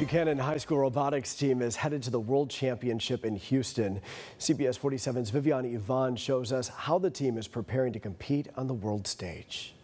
Buchanan High School robotics team is headed to the World Championship in Houston. CBS 47's Vivian Yvonne shows us how the team is preparing to compete on the world stage.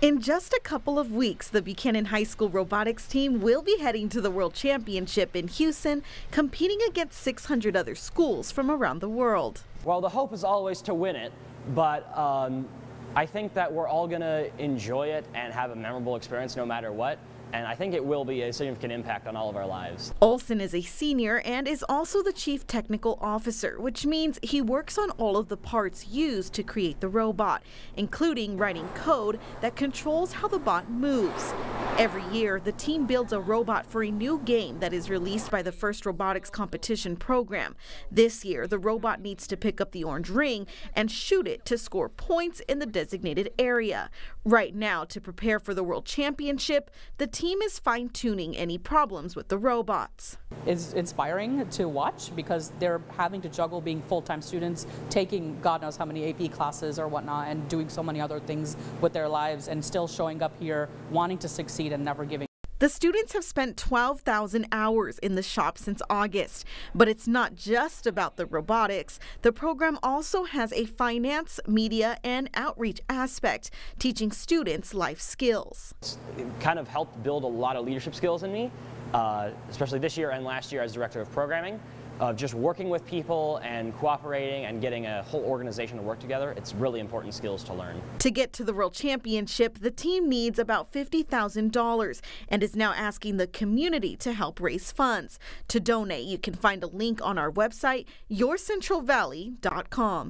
In just a couple of weeks, the Buchanan High School robotics team will be heading to the World Championship in Houston, competing against 600 other schools from around the world. Well, the hope is always to win it, but um, I think that we're all going to enjoy it and have a memorable experience no matter what and I think it will be a significant impact on all of our lives. Olson is a senior and is also the chief technical officer, which means he works on all of the parts used to create the robot, including writing code that controls how the bot moves. Every year, the team builds a robot for a new game that is released by the FIRST Robotics Competition program. This year, the robot needs to pick up the orange ring and shoot it to score points in the designated area. Right now, to prepare for the World Championship, the team is fine tuning any problems with the robots. It's inspiring to watch because they're having to juggle being full time students, taking God knows how many AP classes or whatnot, and doing so many other things with their lives, and still showing up here wanting to succeed and never giving the students have spent 12,000 hours in the shop since August, but it's not just about the robotics. The program also has a finance, media, and outreach aspect, teaching students life skills. It kind of helped build a lot of leadership skills in me, uh, especially this year and last year as director of programming of just working with people and cooperating and getting a whole organization to work together, it's really important skills to learn. To get to the World Championship, the team needs about $50,000 and is now asking the community to help raise funds. To donate, you can find a link on our website, yourcentralvalley.com.